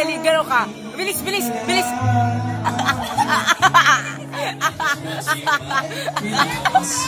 Eli, gano'n ka. Bilis, bilis, bilis.